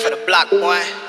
For the block, boy.